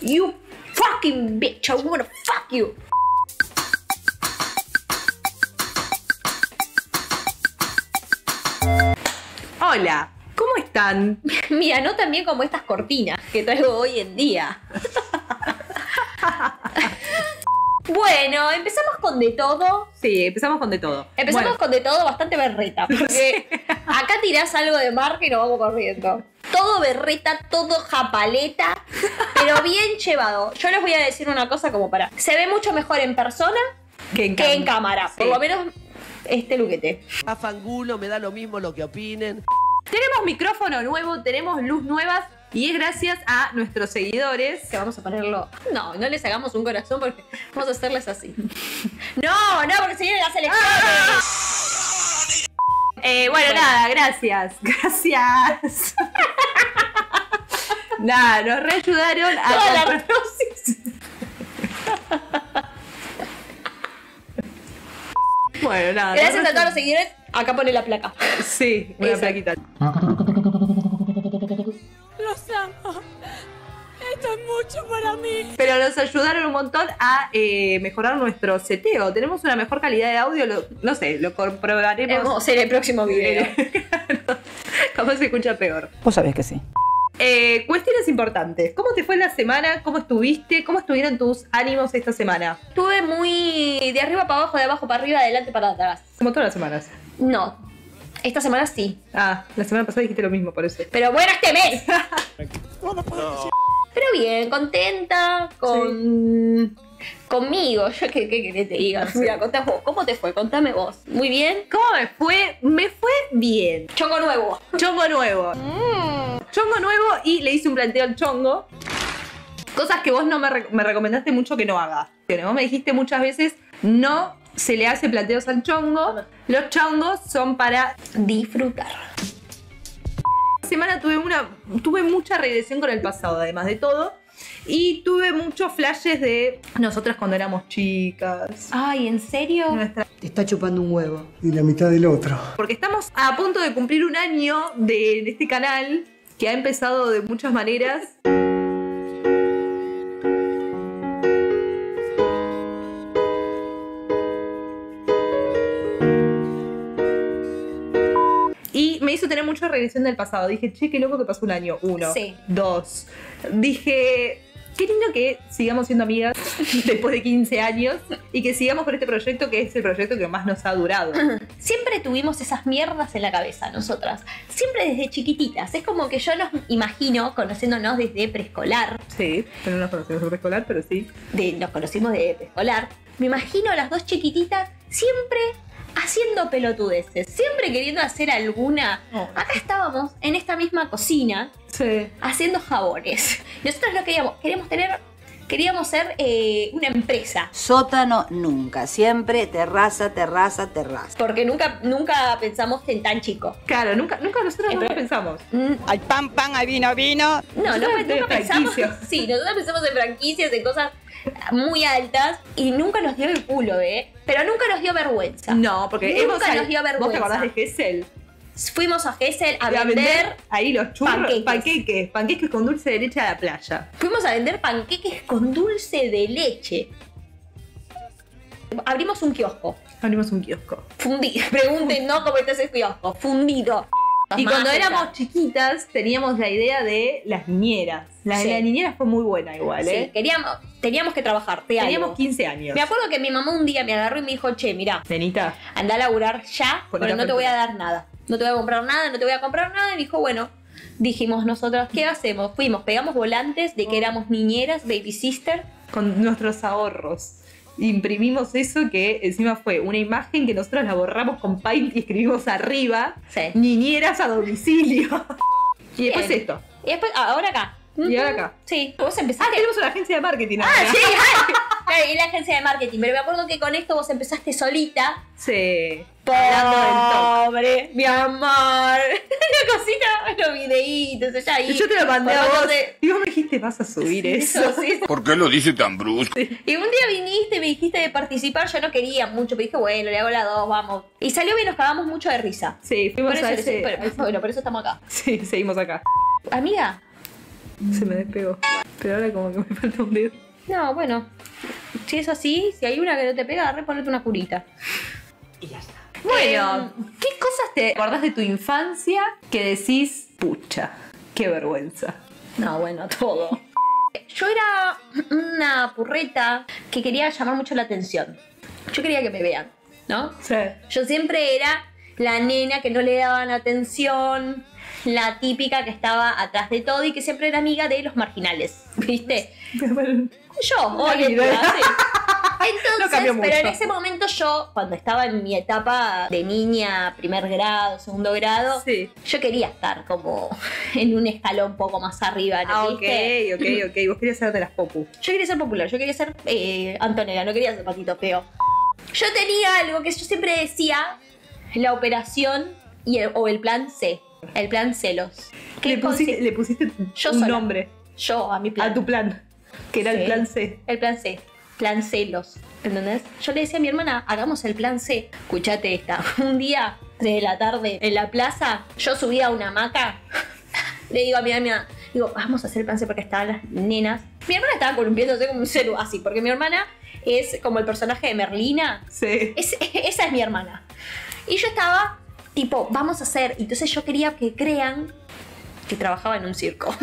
You fucking bitch, I wanna fuck you. Hola, ¿cómo están? Mira, no también como estas cortinas que traigo hoy en día. bueno, empezamos con de todo. Sí, empezamos con de todo. Empezamos Bueno, con de todo bastante berreta, porque acá tirás algo de marca y nos vamos corriendo. Todo berreta, todo japaleta, pero bien llevado. Yo les voy a decir una cosa como para... Se ve mucho mejor en persona que en, que en cam- cámara. Sí. Por lo menos este luquete. A fangulo, me da lo mismo lo que opinen. Tenemos micrófono nuevo, tenemos luz nuevas y es gracias a nuestros seguidores. Que vamos a ponerlo... No, no les hagamos un corazón porque vamos a hacerles así. No, no, porque se vienen las elecciones. Eh, bueno, Bueno. nada, gracias. Gracias. Nada, nos reayudaron a Toda la comprar- Bueno, nada. Gracias a todos los seguidores. Acá pone la placa. Sí, una Esa. plaquita. Los amo. Esto es mucho para mí. Pero nos ayudaron un montón a eh, mejorar nuestro seteo. Tenemos una mejor calidad de audio, lo- no sé, lo comprobaremos. Hacer el próximo video. Capaz se escucha peor. Vos sabés que sí. Eh, cuestiones importantes. ¿Cómo te fue la semana? ¿Cómo estuviste? ¿Cómo estuvieron tus ánimos esta semana? Estuve muy de arriba para abajo, de abajo para arriba, de adelante para atrás. Como todas las semanas. No. Esta semana sí. Ah, la semana pasada dijiste lo mismo, por eso. Pero bueno, este mes. Pero bien, contenta con. Conmigo. Yo qué, qué querés te diga. Mira, contá vos. ¿Cómo te fue? Contame vos. Muy bien. ¿Cómo me fue? Me fue bien. Chongo nuevo. Chongo nuevo. Chongo nuevo y le hice un planteo al chongo. Cosas que vos no me, re- me recomendaste mucho que no haga. Vos me dijiste muchas veces, no se le hace planteos al chongo. Los chongos son para Disfrutar. Esta semana tuve una tuve mucha regresión con el pasado, además de todo. Y tuve muchos flashes de nosotras cuando éramos chicas. Ay, ¿en serio? Nuestra- Te está chupando un huevo. y la mitad del otro. Porque estamos a punto de cumplir un año de, de este canal que ha empezado de muchas maneras. Y me hizo tener mucha regresión del pasado. Dije, che, qué loco que pasó un año. Uno. Sí. Dos. Dije, qué lindo que sigamos siendo amigas después de 15 años y que sigamos con este proyecto que es el proyecto que más nos ha durado. Siempre tuvimos esas mierdas en la cabeza, nosotras. Siempre desde chiquititas. Es como que yo nos imagino conociéndonos desde preescolar. Sí, pero no nos conocemos de preescolar, pero sí. de, nos conocimos de preescolar, me imagino a las dos chiquititas siempre haciendo pelotudeces, siempre queriendo hacer alguna. Oh. Acá estábamos en esta misma cocina Sí. haciendo jabones. Nosotros lo queríamos, queríamos tener, queríamos ser eh, una empresa. Sótano nunca. Siempre terraza, terraza, terraza. Porque nunca, nunca pensamos en tan chico. Claro, nunca, nunca nosotros no lo pensamos. Mm, Al pan, pan, al vino, vino. No, no, nunca pensamos. Sí, nosotros pensamos en franquicias, en cosas muy altas y nunca nos dio el culo, ¿eh? Pero nunca nos dio vergüenza. No, porque Nunca hemos nos dio ¿Vos te vergüenza. acordás de Gessel? Fuimos a Gessel a De a vender ahí los churros. panqueques. Panqueques. Panqueques con dulce de leche a la playa. Fuimos a vender panqueques con dulce de leche. Abrimos un kiosco. Abrimos un kiosco. Fundido. Pregunten, ¿no? ¿Cómo está ese kiosco? Fundido. Y cuando éramos chiquitas teníamos la idea de las niñeras. La Sí. las niñeras fue muy buena igual, Sí, ¿eh? queríamos, teníamos que trabajar. Teníamos algo. 15 años. Me acuerdo que mi mamá un día me agarró y me dijo, che, mira, Nenita. anda a laburar ya, la no te voy a dar nada. No te voy a comprar nada, no te voy a comprar nada. Y me dijo, bueno, dijimos nosotros, ¿qué hacemos? Fuimos, pegamos volantes de que éramos niñeras, baby sister. Con nuestros ahorros. Imprimimos eso que encima fue una imagen que nosotros la borramos con Paint y escribimos arriba. Sí. Niñeras a domicilio. y después Bien. esto. Y después, ah, ahora acá. Y ahora acá. Sí, vos Ah, empezaste. tenemos una agencia de marketing Ah, ahora. sí, ay. Claro, y la agencia de marketing. Pero me acuerdo que con esto vos empezaste solita. Sí. Pobre, mi amor. Una cosita, los videitos, allá ahí. Y yo te lo mandé a vos. Formándose- Y vos me dijiste, vas a subir eso. Eso, sí. ¿Por qué lo dice tan brusco? Y un día viniste y me dijiste de participar. Yo no quería mucho, pero dije, bueno, le hago las dos, vamos. Y salió bien, nos cagamos mucho de risa. Sí, Por fuimos eso, a ese... pero- bueno, por eso estamos acá. Sí, seguimos acá. Amiga, Se me despegó. Pero ahora como que me falta un dedo. No, bueno. Si es así, si hay una que no te pega, reponete una curita. Bueno, ¿qué cosas te acordás de tu infancia que decís, pucha, qué vergüenza? No, bueno, todo. Yo era una purreta que quería llamar mucho la atención. Yo quería que me vean, ¿no? Sí. Yo siempre era la nena que no le daban atención, la típica que estaba atrás de todo y que siempre era amiga de los marginales, ¿viste? Yo, hoy en día, sí. Entonces, pero en ese momento yo, cuando estaba en mi etapa de niña, primer grado, segundo grado, Sí. yo quería estar como en un escalón un poco más arriba, ¿no? Ah, ok, ¿viste? ok, ok. Vos querías ser de las popu. Yo quería ser popular, yo quería ser eh, Antonella, no quería ser Patito Feo. Yo tenía algo que yo siempre decía, la operación y el- o el plan C, el plan celos. ¿Qué Le pusiste, le pusiste Yo un sola. nombre Yo a mi plan. a tu plan, que era Sí. el plan C. El plan C. Plan celos. ¿Entendés? Yo le decía a mi hermana, hagamos el plan C. Escuchate esta. Un día, 3 de la tarde, en la plaza, yo subía a una hamaca. Le digo a mi hermana, digo, vamos a hacer el plan C porque estaban las nenas. Mi hermana estaba columpiándose como un celu así, porque mi hermana es como el personaje de Merlina. Sí. Es- esa es mi hermana. Y yo estaba, tipo, vamos a hacer. Entonces yo quería que crean que trabajaba en un circo.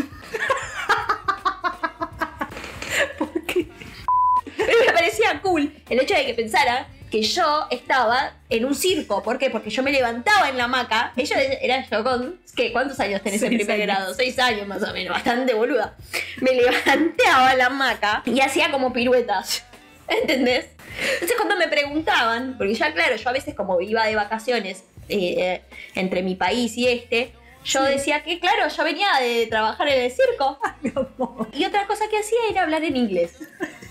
Pero me parecía cool el hecho de que pensara que yo estaba en un circo. ¿Por qué? Porque yo me levantaba en la hamaca. Ella era yo con. ¿qué? ¿Cuántos años tenés en Seis primer años. grado? Seis años más o menos, bastante boluda. Me levantaba en la hamaca y hacía como piruetas. ¿Entendés? Entonces cuando me preguntaban, porque ya claro, yo a veces como iba de vacaciones eh, entre mi país y este, yo decía que claro, yo venía de trabajar en el circo. Y otra cosa que hacía era hablar en inglés.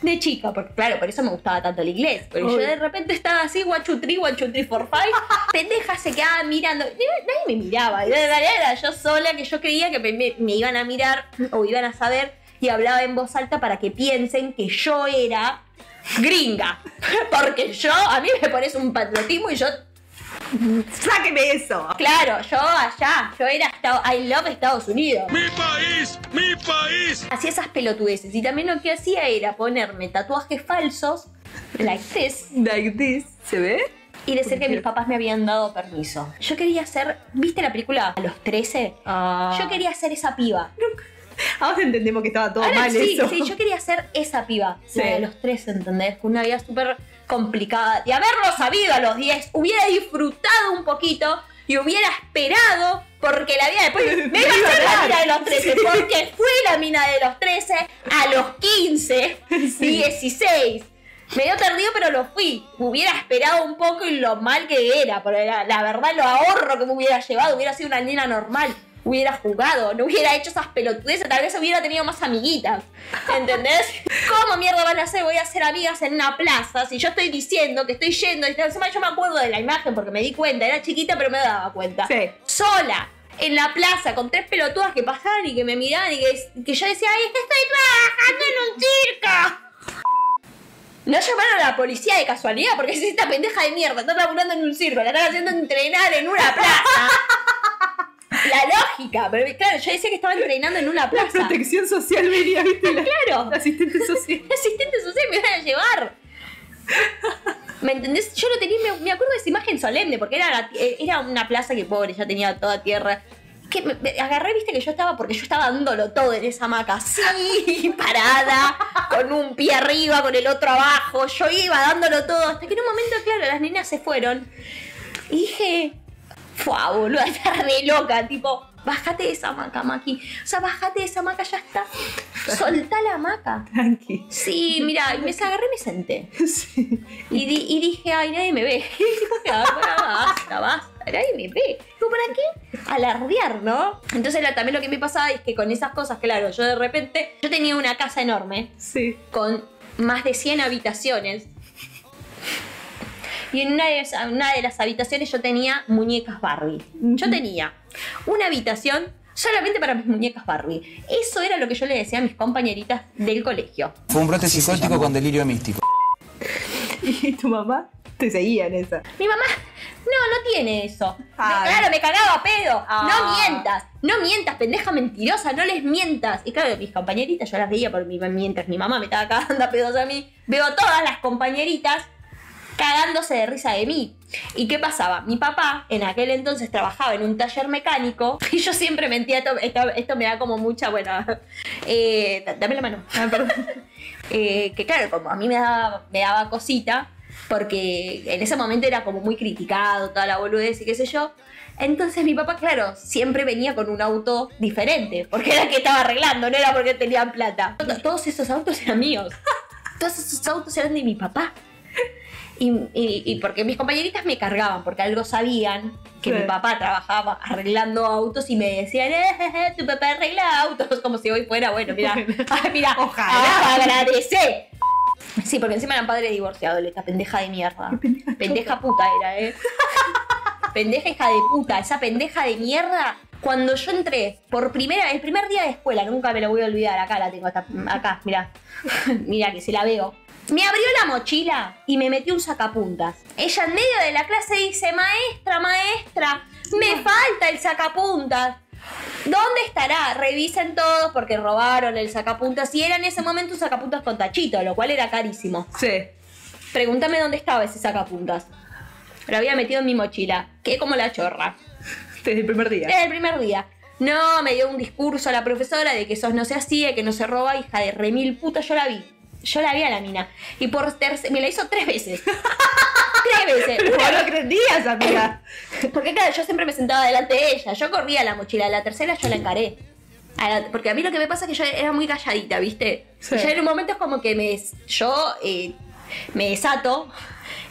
De chica, porque claro, por eso me gustaba tanto el inglés. Porque yo de repente estaba así, one, two, three, one, two, three, four, five. Pendejas se quedaban mirando. Nadie me miraba. Era yo sola que yo creía que me, me- me iban a mirar o iban a saber y hablaba en voz alta para que piensen que yo era gringa. Porque yo, a mí me pones un patriotismo y yo ¡Sáqueme eso! Claro, yo allá, yo era I love Estados Unidos. ¡Mi país! ¡Mi país! Hacía esas pelotudeces y también lo que hacía era ponerme tatuajes falsos, like this, Like this. ¿Se ve? y decir que mis papás me habían dado permiso. Yo quería ser, ¿viste la película a los 13? Ah. Yo quería ser esa piba. Ahora entendemos que estaba todo Ahora mal sí, eso. sí, yo quería ser esa piba. Sí. La de los 13, ¿entendés? Con una vida súper complicada. Y haberlo sabido a los 10, hubiera disfrutado un poquito y hubiera esperado porque la vida después me iba a ser la mina de los 13, porque fui la mina de los 13 a los 15, 16. Medio tardío, pero lo fui. Hubiera esperado un poco y lo mal que era. Porque la, la verdad, lo ahorro que me hubiera llevado. Hubiera sido una nena normal. Hubiera jugado, no hubiera hecho esas pelotudeces. Tal vez hubiera tenido más amiguitas. ¿Entendés? ¿Cómo mierda van a hacer? Voy a hacer amigas en una plaza. Si yo estoy diciendo que estoy yendo. y encima yo me acuerdo de la imagen porque me di cuenta. Era chiquita, pero me daba cuenta. Sí. Sola. En la plaza, con tres pelotudas que pasaban y que me miraban y que, que yo decía, ¡ay, es que estoy trabajando en un circo! No llamaron a la policía de casualidad porque si esta pendeja de mierda está laburando en un circo, la están haciendo entrenar en una plaza. La lógica, pero claro, yo decía que estaba entrenando en una La plaza. protección social venía, ¿viste? La, Claro. la asistente social. El asistente social me iban a llevar. ¿Me entendés? Yo lo tenía, me, me acuerdo de esa imagen solemne, porque era, la- era una plaza que pobre, ya tenía toda tierra. Que me, me agarré, viste que yo estaba, porque yo estaba dándolo todo en esa hamaca, así, parada, con un pie arriba, con el otro abajo. Yo iba dándolo todo, hasta que en un momento, claro, las nenas se fueron. Y dije, ¡fua, boluda! Está re loca, tipo, bájate de esa hamaca, Maki. O sea, bájate de esa hamaca, ya está. Soltá la hamaca. Tranqui. Sí, mira, y me agarré y me senté. Sí. Y, di- y dije, ay, nadie me ve. Y digo, "Ya, bueno, basta, basta, nadie me ve. Digo, ¿para qué? Alardear, ¿no? Entonces la- también lo que me pasaba es que con esas cosas, claro, yo de repente, yo tenía una casa enorme Sí. con más de 100 habitaciones. Y en una de, esa- una de las habitaciones yo tenía muñecas Barbie. Yo tenía una habitación solamente para mis muñecas Barbie. Eso era lo que yo le decía a mis compañeritas del colegio. Fue un brote psicótico con delirio místico. Y tu mamá te seguía en esa. Mi mamá No, no tiene eso. Me- Ay. claro, me cagaba a pedo. Ah. No mientas, no mientas, pendeja mentirosa, no les mientas. Y claro, mis compañeritas, yo las veía por mi, mientras mi mamá me estaba cagando a pedos a mí. Veo a todas las compañeritas cagándose de risa de mí. ¿Y qué pasaba? Mi papá en aquel entonces trabajaba en un taller mecánico y yo siempre mentía, esto, esto, esto me da como mucha, bueno, eh, da- dame la mano, Ah, perdón. Eh, que claro, como a mí me daba, me daba cosita, porque en ese momento era como muy criticado, toda la boludez y qué sé yo. Entonces mi papá, claro, siempre venía con un auto diferente, porque era el que estaba arreglando, no era porque tenían plata. Todos esos autos eran míos. Todos esos autos eran de mi papá. Y, y- y porque mis compañeritas me cargaban, porque algo sabían que Sí. mi papá trabajaba arreglando autos y me decían, eh, tu papá arregla autos, como si hoy fuera, bueno, mira, mira, Ojalá. agradecé. Sí, porque encima eran padre divorciado, esta pendeja de mierda. Pendeja puta era, eh. pendeja hija de puta, esa pendeja de mierda. Cuando yo entré por primera, el primer día de escuela, nunca me lo voy a olvidar, acá la tengo, hasta- acá, mira, mira que se la veo. Me abrió la mochila y me metió un sacapuntas. Ella en medio de la clase dice, maestra, maestra, me falta el sacapuntas. ¿Dónde estará? Revisen todos porque robaron el sacapuntas y era en ese momento un sacapuntas con tachito, lo cual era carísimo. Sí. Pregúntame dónde estaba ese sacapuntas. Lo había metido en mi mochila. Quedé como la chorra. Desde el primer día. Desde el primer día. No, me dio un discurso a la profesora de que eso no se hacía, que no se roba, hija de remil puta, yo la vi. Yo la vi a la mina. Y por terce- me la hizo tres veces. tres veces. Una no creías, amiga. porque claro, yo siempre me sentaba delante de ella. Yo corría la mochila. La tercera yo la encaré. A la- porque a mí lo que me pasa es que yo era muy calladita, ¿viste? Sí. Y ya en un momento es como que me, yo eh, me desato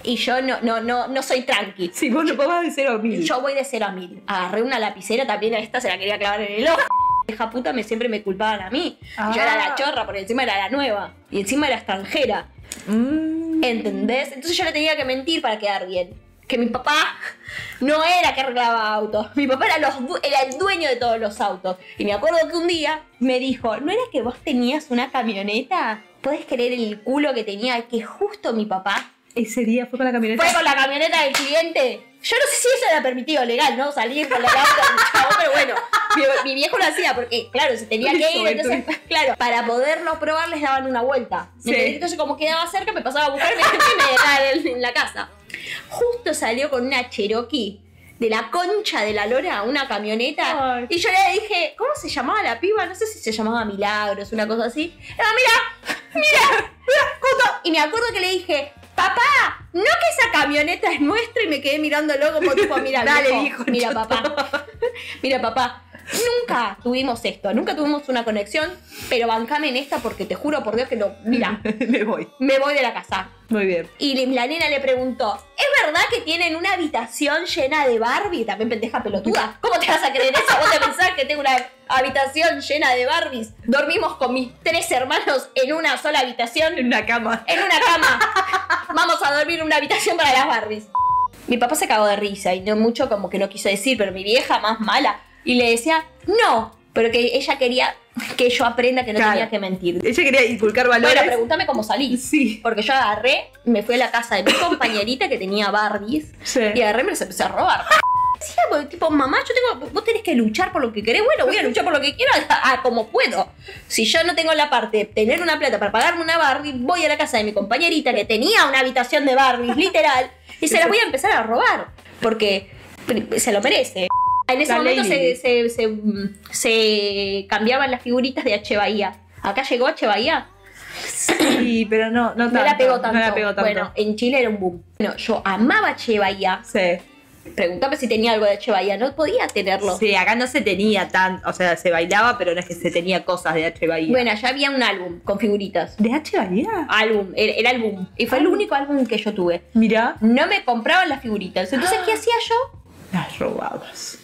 y yo no, no, no, no soy tranqui. Sí, vos no podés de cero a mil. Yo voy de cero a mil. Agarré una lapicera también a esta, se la quería clavar en el ojo. Hija puta, me siempre me culpaban a mí. Y Yo era la Ah. chorra, porque encima era la nueva. Y encima era extranjera. Mm. ¿Entendés? Entonces yo le tenía que mentir para quedar bien. Que mi papá no era que arreglaba autos. Mi papá era, los era el dueño de todos los autos. Y me acuerdo que un día me dijo, ¿no era que vos tenías una camioneta? ¿Puedes creer el culo que tenía? Que justo mi papá Ese día fue con la camioneta. fue con la camioneta del cliente. Yo no sé si eso era permitido legal, ¿no? Salir con la camioneta del chavo, pero bueno, mi, mi viejo lo hacía porque, claro, se tenía que ir, entonces, claro, para poderlo probar les daban una vuelta. Sí. Entonces, como quedaba cerca, me pasaba a buscar y me, me dejaba en, la casa. Justo salió con una Cherokee de la concha de la lora, una camioneta. Ay. Y yo le dije, ¿cómo se llamaba la piba? No sé si se llamaba Milagros, una cosa así. Mira, mira, mira, justo. Y me acuerdo que le dije, papá, no que esa camioneta es nuestra y me quedé mirándolo como tipo, mira, Dale, viejo, viejo, mira, papá. Mira, papá. Nunca tuvimos esto, nunca tuvimos una conexión, pero bancame en esta porque te juro por Dios que no. Mira, Me voy. me voy de la casa. Muy bien. Y la nena le preguntó, ¿es verdad que tienen una habitación llena de Barbie? También pendeja pelotuda. ¿Cómo te vas a creer eso? ¿Vos te pensás que tengo una habitación llena de Barbies? Dormimos con mis tres hermanos en una sola habitación, En una cama. en una cama. Vamos a dormir en una habitación para las Barbies. Mi papá se cagó de risa y no mucho como que no quiso decir, pero mi vieja más mala. Y le decía, no, pero que ella quería que yo aprenda que no Claro. tenía que mentir. Ella quería inculcar valores. Bueno, pregúntame cómo salí. Sí. Porque yo agarré, me fui a la casa de mi compañerita que tenía Barbies Sí. y agarré y me las empecé a robar. Decía, pues, tipo, mamá, yo tengo, vos tenés que luchar por lo que querés. Bueno, voy a luchar por lo que quiero a, a como puedo. Si yo no tengo la parte de tener una plata para pagarme una Barbie, voy a la casa de mi compañerita que tenía una habitación de Barbies, literal, y se las voy a empezar a robar. Porque se lo merece. En ese La momento se, se, se, se cambiaban las figuritas de H. Bahía. Acá llegó H. Bahía. Sí, pero no, no, No la tanto, pegó tanto. No la pegó tanto. Bueno, en Chile era un boom. Bueno, yo amaba Che Bahía. Sí. Pregúntame si tenía algo de Che Bahía. No podía tenerlo. Sí, acá no se tenía tan. O sea, se bailaba, pero no es que se tenía cosas de H. Bahía. Bueno, ya había un álbum con figuritas. ¿De H. Bahía? Álbum, era álbum. Y fue el único álbum que yo tuve. Mira. No me compraban las figuritas. Entonces, ¿qué hacía yo? Las robadas.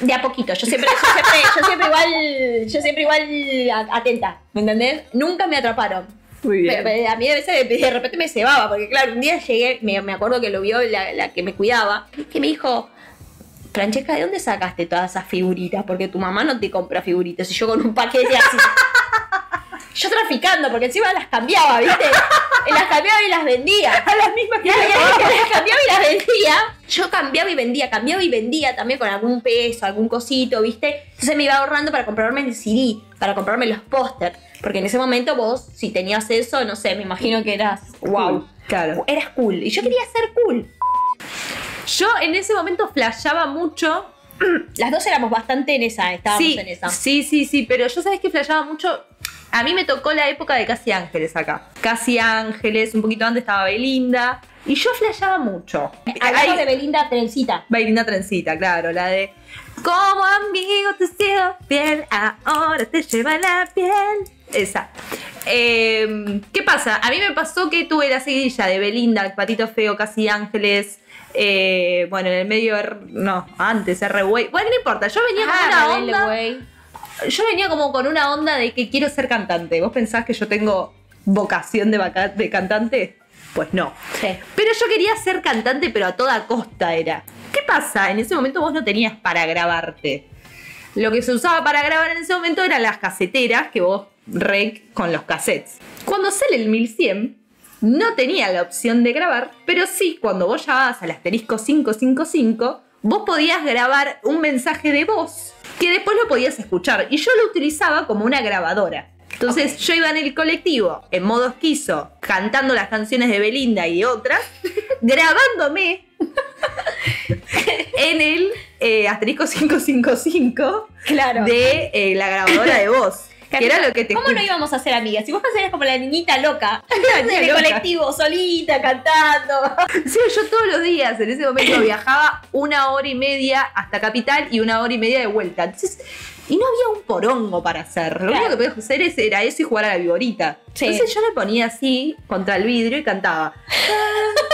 De a poquito. Yo siempre, yo siempre, yo siempre igual, yo siempre igual atenta. ¿Me entendés? Nunca me atraparon. Muy bien. Pero- a mí a veces de, de repente me cebaba, porque claro, un día llegué, me, me acuerdo que lo vio la, la que me cuidaba, que me dijo, Francesca, ¿de dónde sacaste todas esas figuritas? Porque tu mamá no te compra figuritas y yo con un paquete así. Yo traficando, porque encima las cambiaba, ¿viste? Las cambiaba y las vendía. A las mismas que ahí las cambiaba y las vendía. Yo cambiaba y vendía, cambiaba y vendía también con algún peso, algún cosito, ¿viste? Entonces me iba ahorrando para comprarme el CD, para comprarme los pósters. Porque en ese momento vos, si tenías eso, no sé, me imagino que eras wow. Claro. Eras cool. Y yo quería ser cool. Yo en ese momento flasheaba mucho. Las dos éramos bastante en esa, estábamos Sí, en esa. sí, sí, sí, pero yo sabes que flasheaba mucho. A mí me tocó la época de Casi Ángeles acá. Casi Ángeles, un poquito antes estaba Belinda. Y yo flasheaba mucho. Hablamos de Belinda Trencita. Belinda Trencita, claro, la de Como amigo te sigo fiel, ahora te lleva la piel. Esa. Eh, ¿Qué pasa? A mí me pasó que tuve la seguidilla de Belinda, Patito Feo, Casi Ángeles. Eh, bueno, en el medio, R- no, antes, R. Way. Bueno, no importa, yo venía con Ah, una rebelde, onda. Yo venía como con una onda de que quiero ser cantante. ¿Vos pensás que yo tengo vocación de, vaca- de cantante? Pues no. Sí. Pero yo quería ser cantante, pero a toda costa era. ¿Qué pasa? En ese momento vos no tenías para grabarte. Lo que se usaba para grabar en ese momento eran las caseteras que vos rec con los cassettes. Cuando sale el 1100, no tenía la opción de grabar, pero sí, cuando vos llamabas al asterisco 555, vos podías grabar un mensaje de voz que después lo podías escuchar. Y yo lo utilizaba como una grabadora. Entonces yo iba en el colectivo, en modo esquizo, cantando las canciones de Belinda y otras, grabándome en el eh, asterisco 555 Claro. de eh, la grabadora de voz. Que era lo que te ¿Cómo no íbamos a ser amigas? Si vos eras como la niñita loca, en el colectivo, solita, cantando. Sí, yo todos los días en ese momento viajaba una hora y media hasta Capital y una hora y media de vuelta. Entonces, y no había un porongo para hacer. Lo Claro. único que podías hacer era eso y jugar a la viborita. Sí. Entonces yo me ponía así contra el vidrio y cantaba.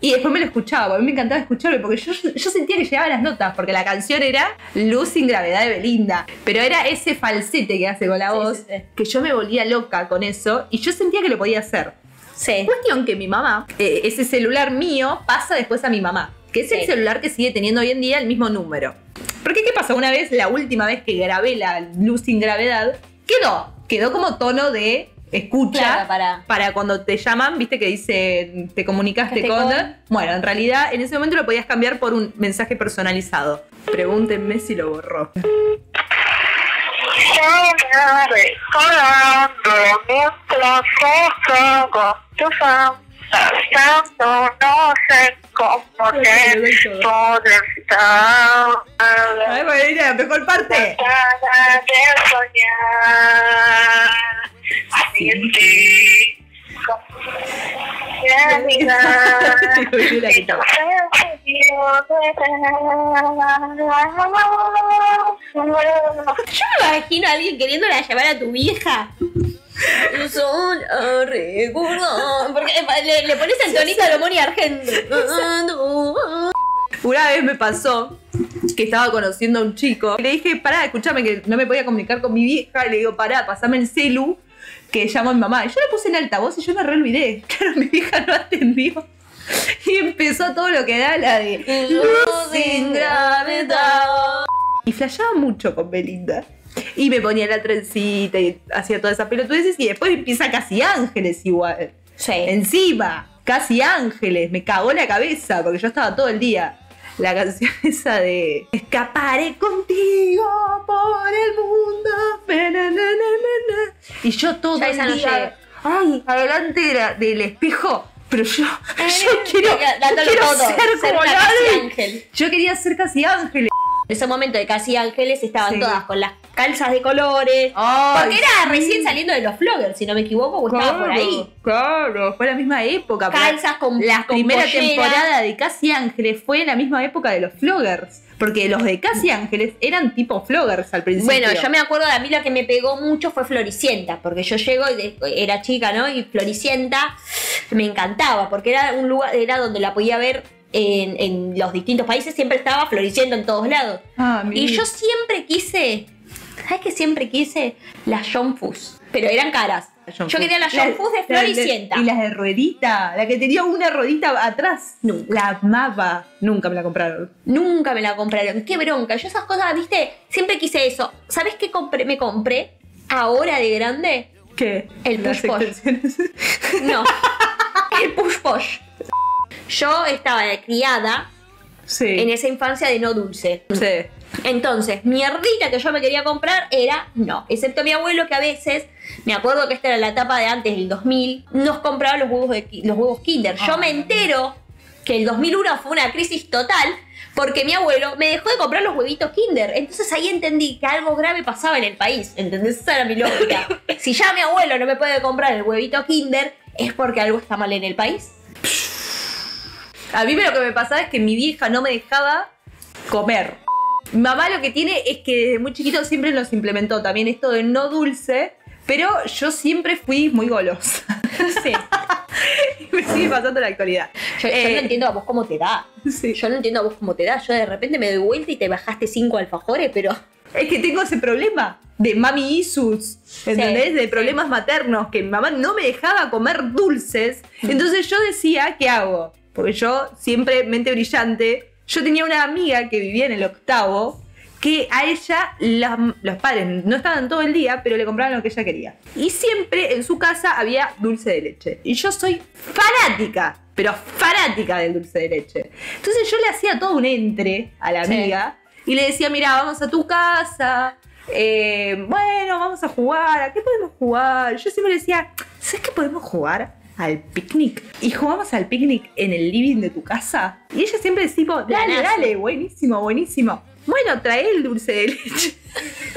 Y después me lo escuchaba, a mí me encantaba escucharlo porque yo, yo sentía que llegaba a las notas, porque la canción era Luz sin gravedad de Belinda, pero era ese falsete que hace con la Sí, voz, sí, sí. que yo me volvía loca con eso y yo sentía que lo podía hacer. Sí. Cuestión que mi mamá, eh, ese celular mío pasa después a mi mamá, que es el celular que sigue teniendo hoy en día el mismo número. Porque ¿qué pasó? Una vez, la última vez que grabé la luz sin gravedad, quedó, quedó como tono de escucha Claro, para- para cuando te llaman, viste que dice te comunicaste con... con- Bueno, en realidad en ese momento lo podías cambiar por un mensaje personalizado. Pregúntenme si lo borró. fantaseando, no sé cómo te estar. Bueno, era la mejor parte. Cada de soñar volverá. Yo me imagino a alguien queriéndola llamar a tu vieja. Son a recordar. Porque eh, le, le pones el tonito de Moni Argento. Una vez me pasó que estaba conociendo a un chico. Le dije, pará, escúchame que no me podía comunicar con mi vieja. Le digo, pará, pasame el celu que llamo a mi mamá. Y yo le puse en altavoz y yo me re olvidé. Claro, mi vieja no atendió. Y empezó todo lo que da la de luz sin gravedad. Y flasheaba mucho con Belinda. Y me ponía la trencita y hacía todas esas pelotudeces. Y después empieza casi ángeles igual. Sí. Encima, casi ángeles, me cagó la cabeza porque yo estaba todo el día. La canción esa de Escaparé contigo por el mundo. na, na, na. Y yo todo Ya el no día, llegué. ay, adelante de la- del espejo. Pero yo, yo quiero, Dándolo quiero todo. ser Ser como casi ángel. Yo quería ser casi ángeles. En ese momento de Casi Ángeles estaban Sí. todas con las calzas de colores. Ay, Porque era recién saliendo de los vloggers, si no me equivoco, o estaba por ahí. Claro, fue la misma época. Calzas con La con primera temporada de Casi Ángeles fue en la misma época de los vloggers. Porque los de Casi Ángeles eran tipo vloggers al principio. Bueno, yo me acuerdo de a mí lo que me pegó mucho fue Floricienta, porque yo llego y de- era chica, ¿no? Y Floricienta me encantaba, porque era un lugar, era donde la podía ver en, en los distintos países, siempre estaba Floricienta en todos lados. Ah, Y yo siempre quise, ¿sabes qué siempre quise? Las John Fus, pero eran caras. Yo quería las La- John Fus de la- Floricienta. Y las de ruedita, la que tenía una ruedita atrás. Nunca. La amaba. Nunca me la compraron. Nunca me la compraron. Qué bronca. Yo esas cosas, viste, siempre quise eso. ¿Sabes qué compré? me compré ahora de grande? ¿Qué? El push-push. extensiones. No. El push push. Yo estaba criada Sí. en esa infancia de no dulce. Sí. Entonces, mierdita que yo me quería comprar era no. Excepto mi abuelo que a veces, me acuerdo que esta era la etapa de antes del 2000, nos compraba los huevos, de, los huevos Kinder. Yo me entero que el 2001 fue una crisis total porque mi abuelo me dejó de comprar los huevitos Kinder. Entonces ahí entendí que algo grave pasaba en el país. ¿Entendés? Esa era mi lógica. si ya mi abuelo no me puede comprar el huevito Kinder, es porque algo está mal en el país. A mí lo que me pasaba es que mi vieja no me dejaba comer. Mi mamá lo que tiene es que desde muy chiquito siempre nos implementó también esto de no dulce, pero yo siempre fui muy golosa. Sí. Me sigue pasando en la actualidad. Yo, yo Eh, no entiendo a vos cómo te da. sí. Yo no entiendo a vos cómo te da. Yo de repente me doy vuelta y te bajaste cinco alfajores, pero. Es que tengo ese problema de mami issues, ¿entendés? de problemas maternos, que mi mamá no me dejaba comer dulces. Entonces yo decía, ¿qué hago? Porque yo, siempre mente brillante, yo tenía una amiga que vivía en el octavo, que a ella la- los padres no estaban todo el día, pero le compraban lo que ella quería. Y siempre en su casa había dulce de leche. Y yo soy fanática, pero fanática del dulce de leche. Entonces yo le hacía todo un entre a la Sí. amiga y le decía, mira, vamos a tu casa, eh, bueno, vamos a jugar, ¿a qué podemos jugar? Yo siempre le decía, ¿sabes qué podemos jugar? Al picnic. Y jugamos al picnic en el living de tu casa. Y ella siempre decía, tipo, dale, Planazo. dale, buenísimo, buenísimo. Bueno, trae el dulce de leche.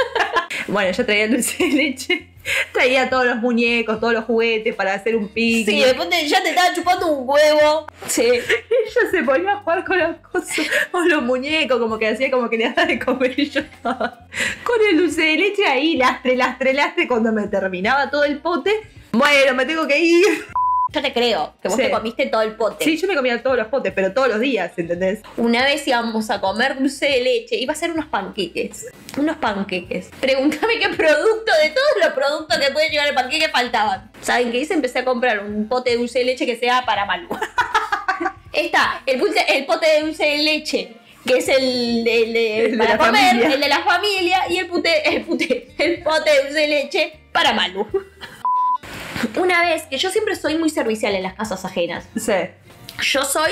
bueno, yo traía el dulce de leche. Traía todos los muñecos, todos los juguetes para hacer un picnic. Sí, después te- ya te estaba chupando un huevo. Sí. Ella se ponía a jugar con las cosas, con los muñecos, como que hacía como que le daba de comer y yo estaba con el dulce de leche ahí, lastre, lastre, lastre, cuando me terminaba todo el pote. Bueno, me tengo que ir. Yo te creo que vos Sí. te comiste todo el pote. Sí, yo me comía todos los potes, pero todos los días, ¿entendés? Una vez íbamos a comer dulce de leche, iba a ser unos panqueques. Unos panqueques. Pregúntame qué producto de todos los productos que puede llevar el panqueque faltaban. ¿Saben qué hice? Empecé a comprar un pote de dulce de leche que sea para Malú. Está el, dulce- el pote de dulce de leche, que es el, el de, para la comer, familia. el de la familia, y el, pute, el, pute- el pote de dulce de leche para Malú. Una vez, que yo siempre soy muy servicial en las casas ajenas. Sí. Yo soy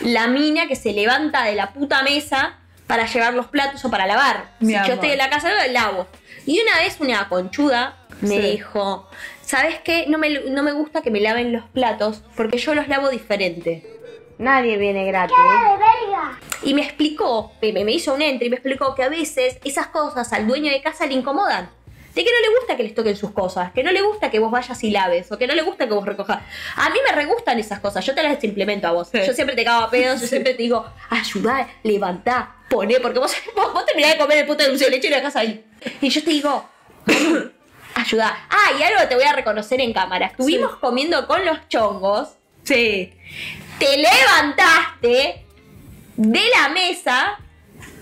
la mina que se levanta de la puta mesa para llevar los platos o para lavar. Mi si amor. yo estoy en la casa, lavo. Y una vez una conchuda me Sí. dijo, ¿sabes qué? No me, no me gusta que me laven los platos porque yo los lavo diferente. Nadie viene gratis. Y me explicó, me, me hizo un entre y me explicó que a veces esas cosas al dueño de casa le incomodan. De que no le gusta que les toquen sus cosas, que no le gusta que vos vayas y laves, o que no le gusta que vos recojas. A mí me re gustan esas cosas, yo te las implemento a vos. Sí. Yo siempre te cago a pedos, yo siempre te digo, ayudá, levantá, poné, porque vos, vos, vos terminás de comer el puto dulce de leche y lo dejás ahí. Y yo te digo, ayudá. Ah, y algo que te voy a reconocer en cámara. Estuvimos comiendo con los chongos Sí. te levantaste de la mesa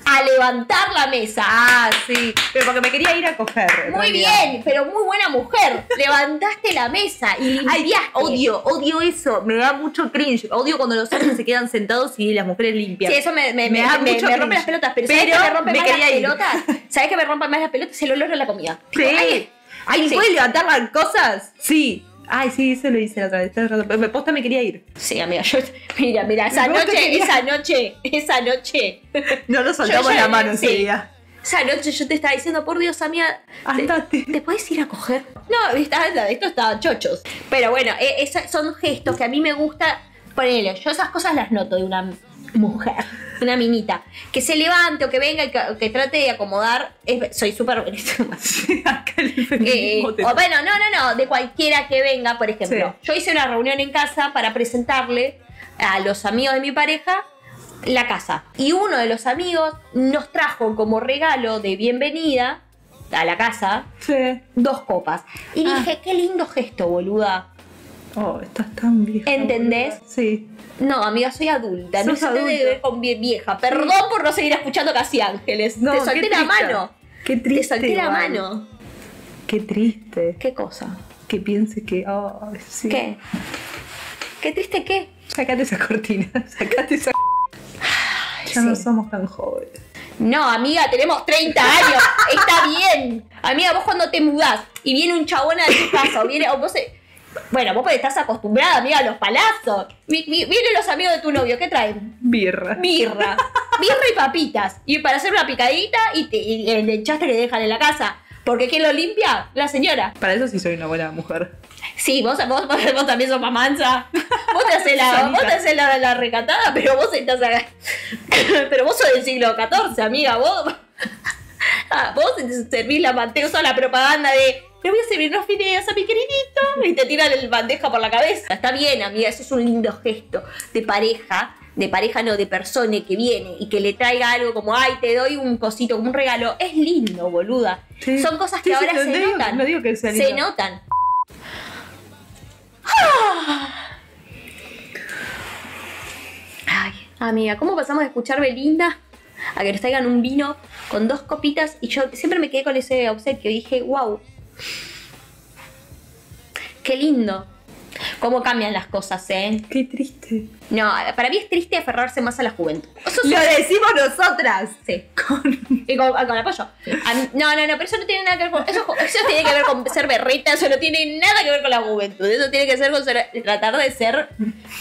a levantar la mesa. Ah, sí. Pero porque me quería ir a coger. Muy bien, pero muy buena mujer. Levantaste la mesa y Ay, limpiaste. odio, odio eso. Me da mucho cringe. Odio cuando los hombres se quedan sentados y las mujeres limpian. Sí, eso me, me, Me me, da me- mucho me rompe las pelotas. Pero, ¿sabes qué me rompe me más las ir. pelotas? ¿Sabes qué me rompe más las pelotas? El olor de la comida. Sí. Ay, Ay, Sí. ¿puedes levantar las cosas? Sí. Ay, sí, eso lo hice la otra vez. me posta me quería ir. Sí, amiga, yo. Mira, mira, esa te noche, esa noche, esa noche. No nos soltamos Yo ya- la mano sí. día. Esa noche yo te estaba diciendo, por Dios, amiga, ¿te, Andate. ¿te puedes ir a coger? No, está- esto estaba chochos. Pero bueno, e- esa- son gestos que a mí me gusta ponerle. Yo esas cosas las noto de una mujer, una minita. Que se levante o que venga y que, que trate de acomodar. es- soy súper... Eh, o bueno, no, no, no, de cualquiera que venga, por ejemplo. Sí. Yo hice una reunión en casa para presentarle a los amigos de mi pareja la casa. Y uno de los amigos nos trajo como regalo de bienvenida a la casa Sí. dos copas. Y Ah. dije, qué lindo gesto, boluda. Oh, estás tan vieja. ¿Entendés? boluda. Sí. No, amiga, soy adulta. No se te debe ver con vieja. Perdón por no seguir escuchando Casi Ángeles. No, te solté la mano. Qué Te triste. solté la mano. Qué triste. ¿Qué cosa? Que piense que. Oh, sí. ¿Qué? ¿Qué triste qué? Sacate esa cortina. Sacate esa. ya sí. no somos tan jóvenes. No, amiga, tenemos 30 años. Está bien. Amiga, vos cuando te mudás y viene un chabón a tu casa o viene. O vos, eh, bueno, vos estás acostumbrada, amiga, a los palazos. Vi- vi- Vienen los amigos de tu novio, ¿qué traen? Birra. Birra. Birra y papitas. Y para hacer una picadita y, te, y el enchaste que dejan en la casa. Porque ¿quién lo limpia? La señora. Para eso sí soy una buena mujer. Sí, vos, vos, vos, vos también sos mamanza. Vos te haces la, vos te haces la, la recatada, pero vos estás acá. Pero vos sos del siglo XIV, amiga. Vos, Ah, vos servís la manteca, la propaganda de le voy a servir unos fideos a mi queridito y te tiran el bandeja por la cabeza. Está bien, amiga, eso es un lindo gesto de pareja. De pareja, no, de persona que viene y que le traiga algo como, ay, te doy un cosito, un regalo. Es lindo, boluda. Sí. Son cosas que Sí, sí, ahora no se digo- notan. no digo que se notan. Ay, amiga, ¿cómo pasamos de escuchar Belinda a que nos traigan un vino con dos copitas? Y yo siempre me quedé con ese obsequio. Dije, wow, qué lindo. Cómo cambian las cosas, ¿eh? Qué triste. No, para mí es triste aferrarse más a la juventud. Eso Lo decimos nosotras. Sí. Y con, con apoyo. Mí- no, no, no, pero eso no tiene nada que ver con. Eso, eso tiene que ver con ser berreta, eso no tiene nada que ver con la juventud. Eso tiene que ser con ser- tratar de ser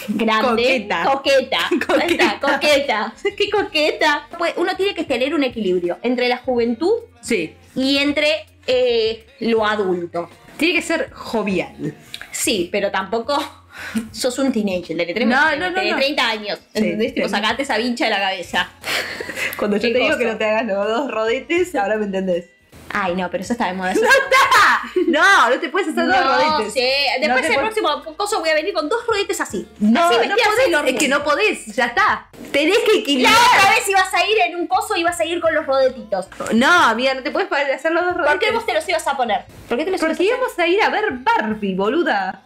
grande. Coqueta. Coqueta. Ahí está, coqueta. Qué coqueta. Pues uno tiene que tener un equilibrio entre la juventud Sí. y entre eh, lo adulto. Tiene que ser jovial. Sí, pero tampoco sos un teenager, tenemos No, no, no, tenés no. 30 años. ¿Entendés? Sí. sacate esa vincha de la cabeza. Cuando yo te digo cosa. que no te hagas los dos rodetes, ahora me entendés. Ay, no, pero eso está de moda. ¡No está! No, no te puedes hacer dos No, rodetes. sí. Después No el próximo coso voy a venir con dos rodetes así. No, así no podés, es que no podés, ya está. Tenés que La equilibrar. otra vez ibas a ir en un coso y ibas a ir con los rodetitos. No, amiga, no te puedes hacer los dos rodetes. ¿Por qué vos te los ibas a poner? ¿Por qué te los ibas a Porque hacer? íbamos a ir a ver Barbie, boluda.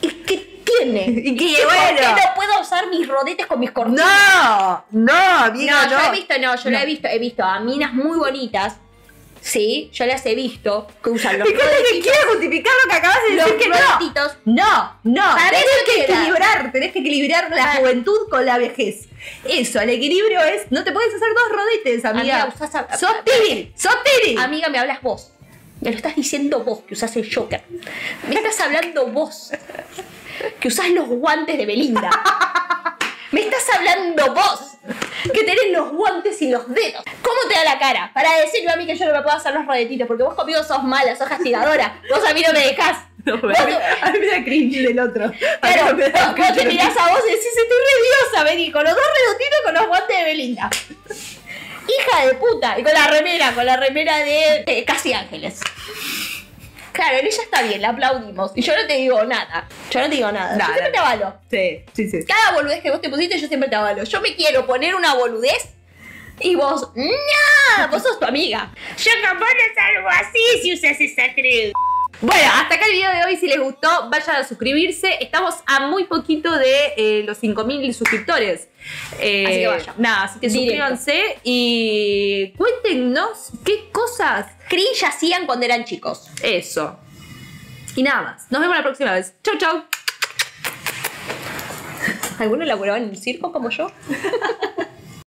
¿Y qué tiene? Y que, ¿Por bueno. qué no puedo usar mis rodetes con mis cortinas? No, no, No, amiga, yo no. he visto, no, yo lo he visto, he visto a minas muy bonitas. Sí, yo las he visto que usan los Fíjate que rodetitos. quiero justificar lo que acabas de decir que no. rodetitos. No, no, Para tenés eso que queda. equilibrar, tenés que equilibrar la Ah. juventud con la vejez. Eso, el equilibrio es, no te puedes hacer dos rodetes, amiga. Amiga, usás a- sos tiri, sos tiri. Amiga, me hablas vos. Me lo estás diciendo vos, que usás el Joker. Me estás hablando vos, que usás los guantes de Belinda. Me estás hablando vos, que tenés los guantes y los dedos. ¿Cómo te da la cara para decirme a mí que yo no me puedo hacer los rodetitos? Porque vos conmigo sos mala, sos castigadora. Vos a mí no me dejás. No, Vos- a, mí, a mí me da cringe del otro. Me da vos, vos te mirás a vos y decís, estoy re diosa, vení, con los dos redonditos con los guantes de Belinda. Hija de puta. Y con la remera, con la remera de eh, Casi Ángeles. Claro, ella está bien, la aplaudimos. Y yo no te digo nada. Yo no te digo nada. No, yo siempre no, te avalo. Sí, sí, sí. Cada boludez que vos te pusiste, yo siempre te avalo. Yo me quiero poner una boludez y vos, ¡No! Vos sos tu amiga. Yo capaz es algo así si usas esa cruz. Bueno, hasta acá el video de hoy. Si les gustó, vayan a suscribirse. Estamos a muy poquito de eh, los 5000 suscriptores. Eh, Así que vayan. Nada, así que Directo. suscríbanse y cuéntenos qué cosas. Cringe hacían cuando eran chicos. Eso. Y nada más. Nos vemos la próxima vez. Chau, chau. ¿Alguno laburaba en un circo como yo?